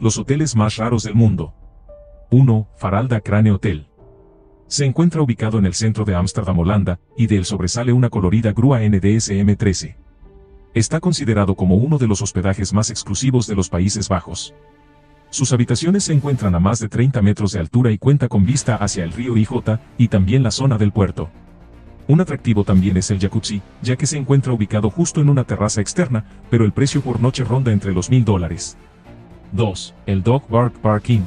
Los hoteles más raros del mundo. 1. Faralda Crane Hotel. Se encuentra ubicado en el centro de Ámsterdam, Holanda, y de él sobresale una colorida grúa NDSM-13. Está considerado como uno de los hospedajes más exclusivos de los Países Bajos. Sus habitaciones se encuentran a más de 30 metros de altura y cuenta con vista hacia el río IJ y también la zona del puerto. Un atractivo también es el jacuzzi, ya que se encuentra ubicado justo en una terraza externa, pero el precio por noche ronda entre los mil dólares. 2. El Dog Park Parking.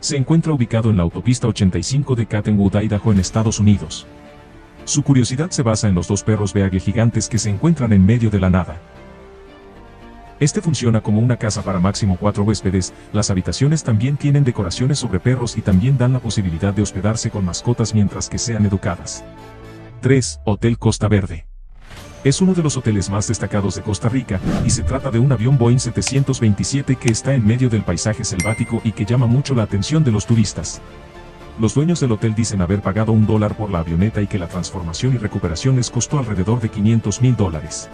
Se encuentra ubicado en la autopista 85 de Cottonwood, Idaho en Estados Unidos. Su curiosidad se basa en los dos perros beagle gigantes que se encuentran en medio de la nada. Este funciona como una casa para máximo cuatro huéspedes, las habitaciones también tienen decoraciones sobre perros y también dan la posibilidad de hospedarse con mascotas mientras que sean educadas. 3. Hotel Costa Verde. Es uno de los hoteles más destacados de Costa Rica, y se trata de un avión Boeing 727 que está en medio del paisaje selvático y que llama mucho la atención de los turistas. Los dueños del hotel dicen haber pagado un dólar por la avioneta y que la transformación y recuperación les costó alrededor de 500 mil dólares.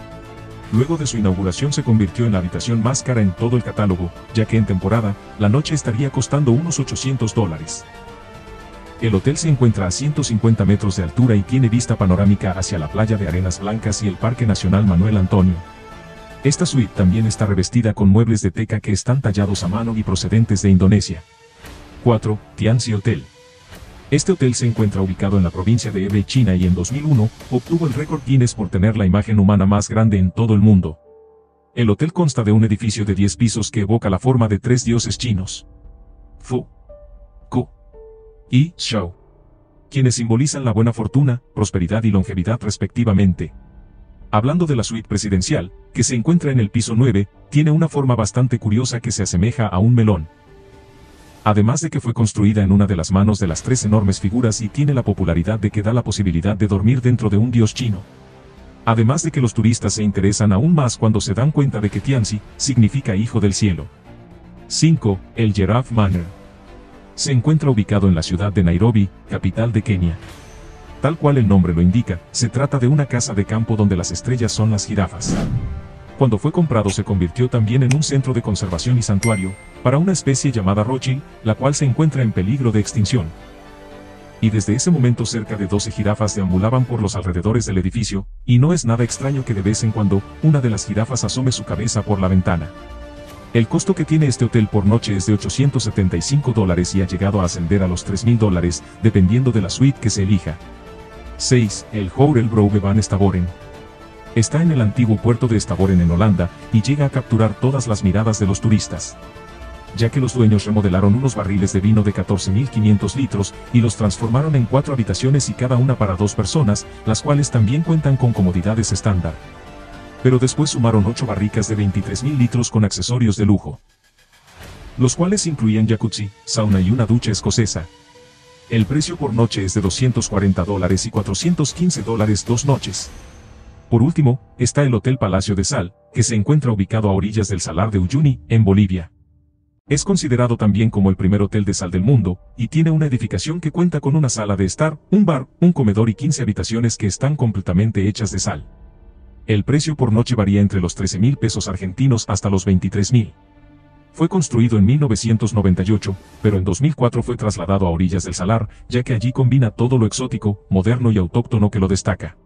Luego de su inauguración se convirtió en la habitación más cara en todo el catálogo, ya que en temporada, la noche estaría costando unos 800 dólares. El hotel se encuentra a 150 metros de altura y tiene vista panorámica hacia la playa de Arenas Blancas y el Parque Nacional Manuel Antonio. Esta suite también está revestida con muebles de teca que están tallados a mano y procedentes de Indonesia. 4. Tianxi Hotel. Este hotel se encuentra ubicado en la provincia de Hebei, China y en 2001, obtuvo el récord Guinness por tener la imagen humana más grande en todo el mundo. El hotel consta de un edificio de 10 pisos que evoca la forma de tres dioses chinos. Fu, y Shao, quienes simbolizan la buena fortuna, prosperidad y longevidad respectivamente. Hablando de la suite presidencial, que se encuentra en el piso 9, tiene una forma bastante curiosa que se asemeja a un melón. Además de que fue construida en una de las manos de las tres enormes figuras y tiene la popularidad de que da la posibilidad de dormir dentro de un dios chino. Además de que los turistas se interesan aún más cuando se dan cuenta de que Tianxi significa hijo del cielo. 5. El Giraffe Manor se encuentra ubicado en la ciudad de Nairobi, capital de Kenia. Tal cual el nombre lo indica, se trata de una casa de campo donde las estrellas son las jirafas. Cuando fue comprado se convirtió también en un centro de conservación y santuario, para una especie llamada Rothschild, la cual se encuentra en peligro de extinción. Y desde ese momento cerca de 12 jirafas deambulaban por los alrededores del edificio, y no es nada extraño que de vez en cuando, una de las jirafas asome su cabeza por la ventana. El costo que tiene este hotel por noche es de 875 dólares y ha llegado a ascender a los 3.000 dólares, dependiendo de la suite que se elija. 6. El Hotel van Stavoren. Está en el antiguo puerto de Stavoren en Holanda, y llega a capturar todas las miradas de los turistas. Ya que los dueños remodelaron unos barriles de vino de 14.500 litros, y los transformaron en cuatro habitaciones y cada una para dos personas, las cuales también cuentan con comodidades estándar pero después sumaron 8 barricas de 23.000 litros con accesorios de lujo. Los cuales incluían jacuzzi, sauna y una ducha escocesa. El precio por noche es de 240 dólares y 415 dólares dos noches. Por último, está el Hotel Palacio de Sal, que se encuentra ubicado a orillas del Salar de Uyuni, en Bolivia. Es considerado también como el primer hotel de sal del mundo, y tiene una edificación que cuenta con una sala de estar, un bar, un comedor y 15 habitaciones que están completamente hechas de sal. El precio por noche varía entre los 13 mil pesos argentinos hasta los 23 mil. Fue construido en 1998, pero en 2004 fue trasladado a orillas del Salar, ya que allí combina todo lo exótico, moderno y autóctono que lo destaca.